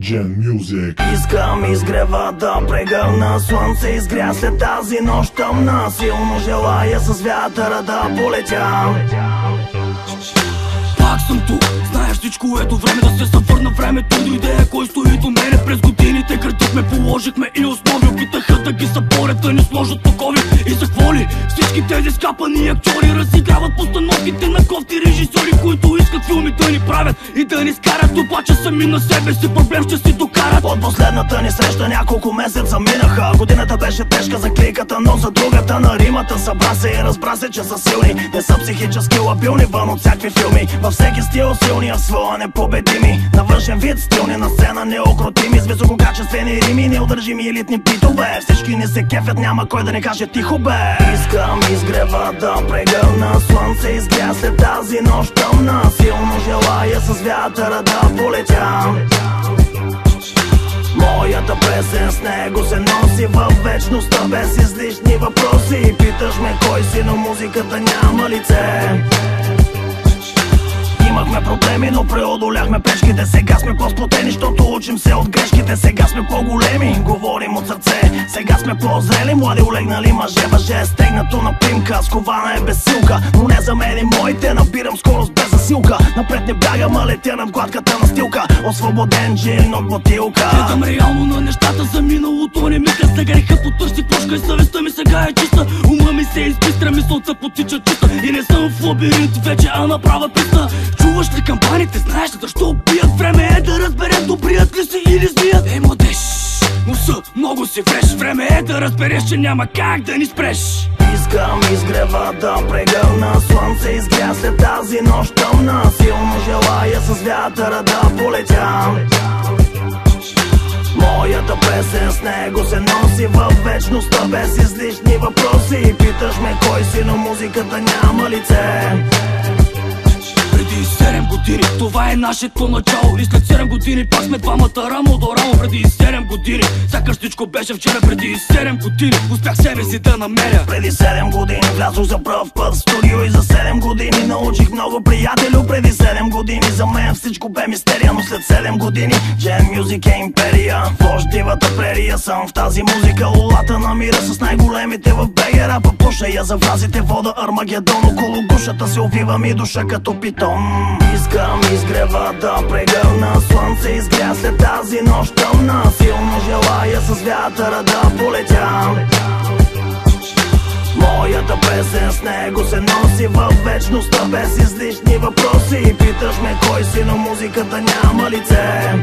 Gen Music. Искам изгрева да прегърна Слънце изгря след тази нощ тъмна. Силно желая с вятъра да полетя. Пак съм тук, знаеш всичко ето време да се съвърна времето Дойде кой стои до мене през годините Градихме, положихме и основи Опитаха да ги съборят, да ни сложат окови. И за какво ли? Всички тези скапани актьори Разиграват постановките на кофти режисьори Които искат филми да ни правят и да ни скарат. Обаче сами на себе си проблем ще си докарат. От последната ни среща няколко месеца минаха. Годината беше тежка за кликата, но за другата на римата Събра се и разбра се, че са силни. Не са психически лабилни вън от всякакви филми. Във всеки стил силни, а своя непобедими. На външен вид стилни, на сцена неокрутими С висококачествени рими, неудържими елитни битове Всички ни се кефят, няма кой да не каже тихо бе. Искам изгрева да прегърна Слънце изгря след тази нощ тъмна. Силно желая с вятъра да полетя. Моята песен с него се носи във вечността без излишни въпроси. Питаш ме кой си, но музиката няма лице Проблеми, но преодоляхме пречките Сега сме по-сплотени, защото учим се от грешките. Сега сме по-големи, говорим от сърце. Сега сме по-зрели, млади олегнали мъже Въже стегнато на примка, скована е без силка. Но не за мен и моите, набирам скорост без засилка. Напред не бягам, а летя над гладката настилка. Освободен джин от бутилка. Гледам реално на нещата за миналото Не мисля за греха, потърси прошка и съвестта ми сега е чиста. Ума ми се избистра, мисълта потича чиста. И не съм в лабиринт вече, а на права писта Чуваш ли кампаните, знаеш ли защо бият Време е да разберем добрият ли си или злият. Ей младеж, носа много си фреш. Време е да разбереш, че няма как да ни спреш. Искам изгрева да прегърна Слънце изгря след тази нощ тъмна. Силно желая с вятъра да полетя. Моята песен с него се носи във вечността без излишни въпроси. Питаш ме кой си, но музиката няма лице Преди 7 години, това е нашето начало. И след 7 години пак сме двамата рамо до рамо Преди 7 години, сякаш всичко беше вчера Преди 7 години, успях себе си да намеря. Преди 7 години влязох за пръв път в студио И за 7 години научих много приятелю. Преди 7 години за мен всичко бе мистерия Но след 7 години Gen Music е империя. В дивата прерия съм в тази музика. Лулата на мира с най-големите в БГ Рапа пуша я за фразите вода Армагедон. Около гушата се увива ми душа като питон. Искам изгрева да прегърна Слънце изгря след тази нощ тъмна. Силно желая с вятъра да полетя Моята песен с него се носи във вечността без излишни въпроси. Питаш ме кой си, но музиката няма лице